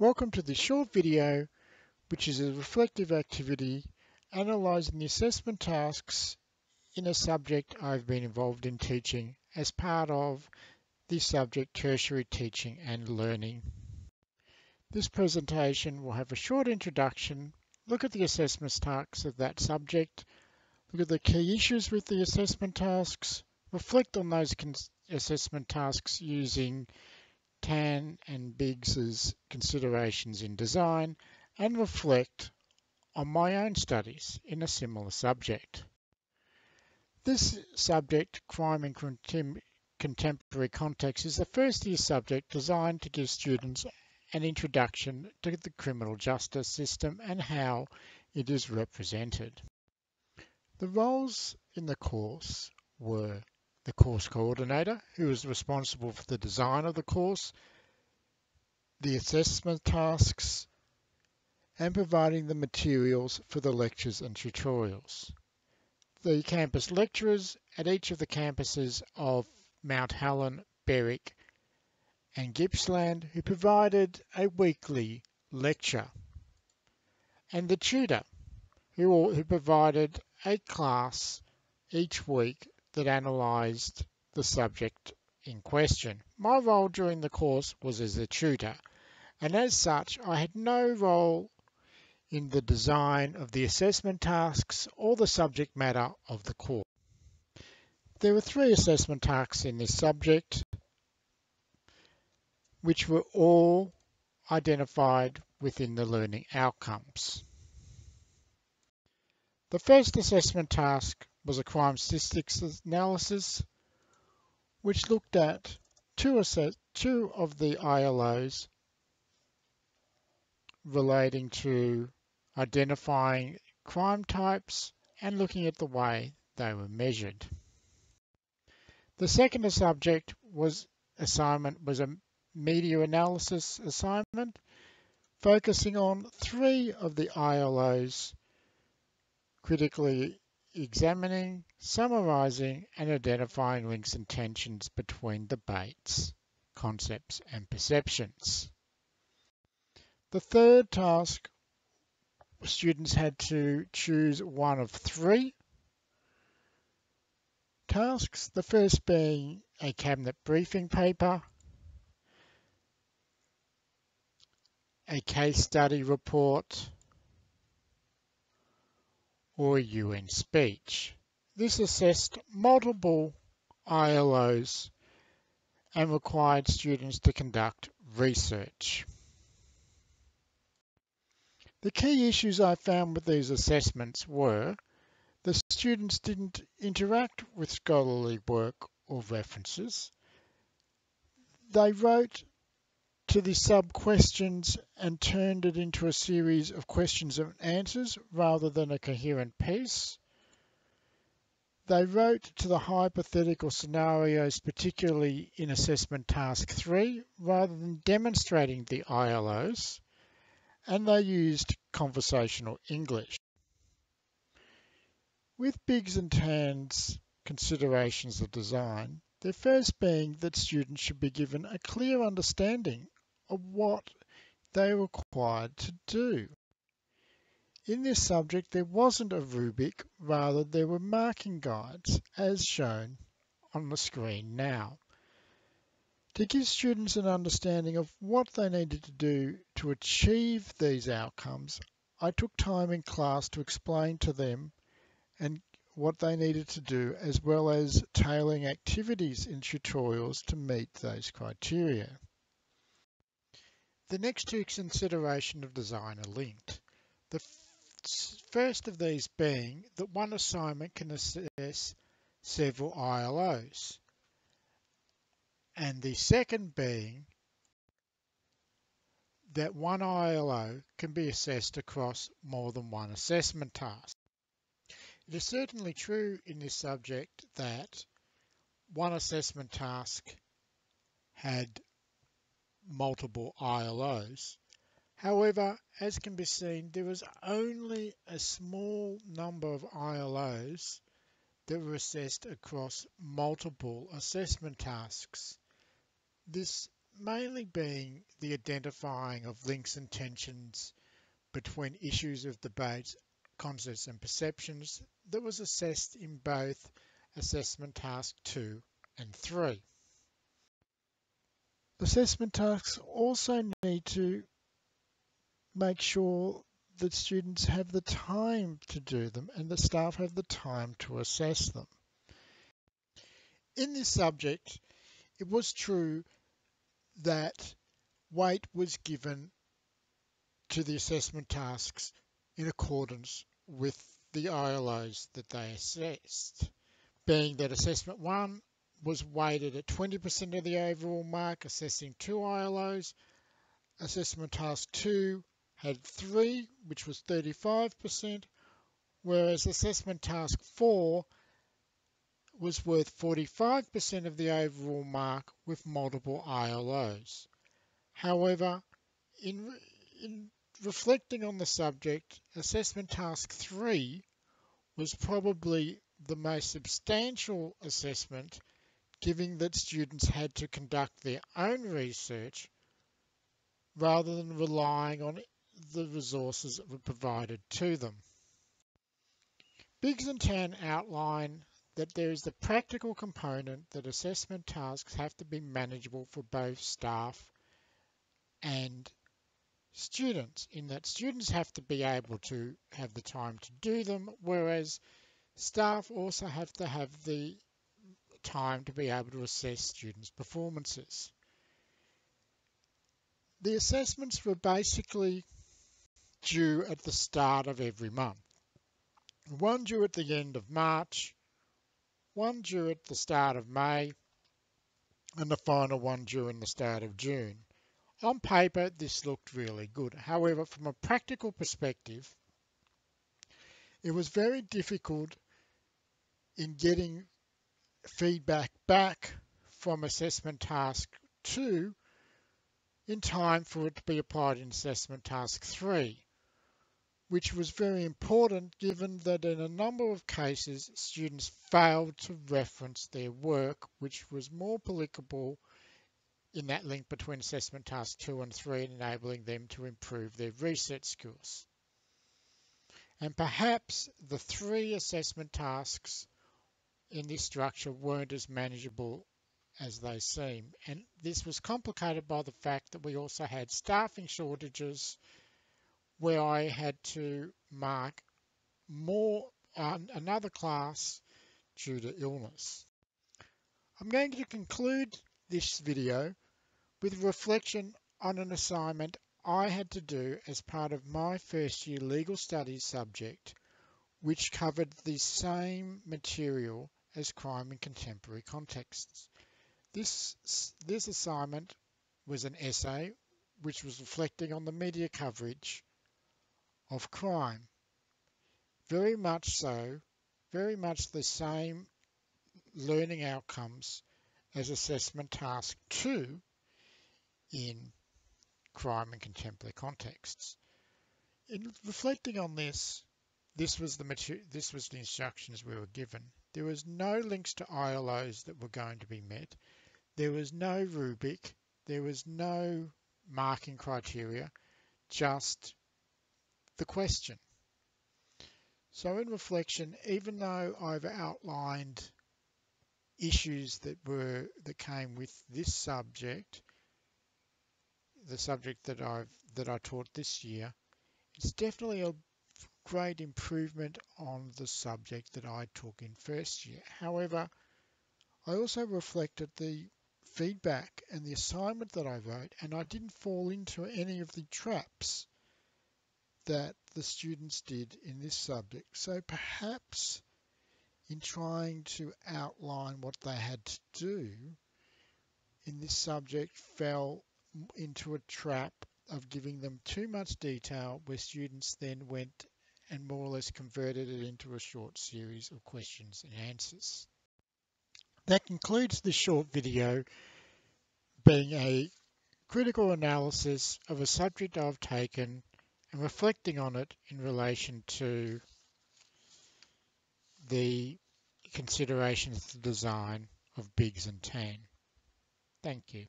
Welcome to this short video, which is a reflective activity analysing the assessment tasks in a subject I've been involved in teaching as part of the subject tertiary teaching and learning. This presentation will have a short introduction, look at the assessment tasks of that subject, look at the key issues with the assessment tasks, reflect on those assessment tasks using Tan and Biggs's considerations in design and reflect on my own studies in a similar subject. This subject, crime in contemporary context, is the first year subject designed to give students an introduction to the criminal justice system and how it is represented. The roles in the course were the course coordinator, who is responsible for the design of the course, the assessment tasks, and providing the materials for the lectures and tutorials. The campus lecturers at each of the campuses of Mount Helen, Berwick, and Gippsland who provided a weekly lecture. And the tutor who, who provided a class each week that analysed the subject in question. My role during the course was as a tutor, and as such, I had no role in the design of the assessment tasks or the subject matter of the course. There were three assessment tasks in this subject, which were all identified within the learning outcomes. The first assessment task was a crime statistics analysis, which looked at two, two of the ILOs relating to identifying crime types and looking at the way they were measured. The second subject was assignment was a media analysis assignment focusing on three of the ILOs critically examining, summarizing, and identifying links and tensions between debates, concepts, and perceptions. The third task, students had to choose one of three tasks. The first being a cabinet briefing paper, a case study report, or UN speech. This assessed multiple ILOs and required students to conduct research. The key issues I found with these assessments were the students didn't interact with scholarly work or references. They wrote to the sub-questions and turned it into a series of questions and answers rather than a coherent piece. They wrote to the hypothetical scenarios, particularly in assessment task three, rather than demonstrating the ILOs, and they used conversational English. With Biggs and Tan's considerations of design, the first being that students should be given a clear understanding what they were required to do. In this subject, there wasn't a rubric, rather there were marking guides, as shown on the screen now. To give students an understanding of what they needed to do to achieve these outcomes, I took time in class to explain to them and what they needed to do, as well as tailoring activities in tutorials to meet those criteria. The next two considerations of design are linked. The first of these being that one assignment can assess several ILOs. And the second being that one ILO can be assessed across more than one assessment task. It is certainly true in this subject that one assessment task had multiple ILOs. However, as can be seen, there was only a small number of ILOs that were assessed across multiple assessment tasks. This mainly being the identifying of links and tensions between issues of debate, concepts and perceptions that was assessed in both assessment task 2 and 3. Assessment tasks also need to make sure that students have the time to do them and the staff have the time to assess them. In this subject, it was true that weight was given to the assessment tasks in accordance with the ILOs that they assessed, being that assessment one was weighted at 20% of the overall mark, assessing two ILOs. Assessment task two had three, which was 35%, whereas assessment task four was worth 45% of the overall mark with multiple ILOs. However, in, in reflecting on the subject, assessment task three was probably the most substantial assessment given that students had to conduct their own research rather than relying on the resources that were provided to them. Biggs and Tan outline that there is the practical component that assessment tasks have to be manageable for both staff and students in that students have to be able to have the time to do them whereas staff also have to have the time to be able to assess students' performances. The assessments were basically due at the start of every month. One due at the end of March, one due at the start of May, and the final one due in the start of June. On paper, this looked really good. However, from a practical perspective, it was very difficult in getting feedback back from assessment task two in time for it to be applied in assessment task three, which was very important given that in a number of cases students failed to reference their work, which was more applicable in that link between assessment task two and three, enabling them to improve their research skills. And perhaps the three assessment tasks in this structure weren't as manageable as they seem. And this was complicated by the fact that we also had staffing shortages where I had to mark more on another class due to illness. I'm going to conclude this video with reflection on an assignment I had to do as part of my first year legal studies subject, which covered the same material as crime in contemporary contexts. This, this assignment was an essay which was reflecting on the media coverage of crime. Very much so, very much the same learning outcomes as assessment task two in crime and contemporary contexts. In reflecting on this, this was the this was the instructions we were given. There was no links to ILOs that were going to be met. There was no rubric. There was no marking criteria, just the question. So in reflection, even though I've outlined issues that were that came with this subject, the subject that I've that I taught this year, it's definitely a great improvement on the subject that I took in first year. However, I also reflected the feedback and the assignment that I wrote, and I didn't fall into any of the traps that the students did in this subject. So perhaps in trying to outline what they had to do in this subject fell into a trap of giving them too much detail where students then went and more or less converted it into a short series of questions and answers. That concludes this short video being a critical analysis of a subject I've taken and reflecting on it in relation to the considerations of the design of Biggs and Tan. Thank you.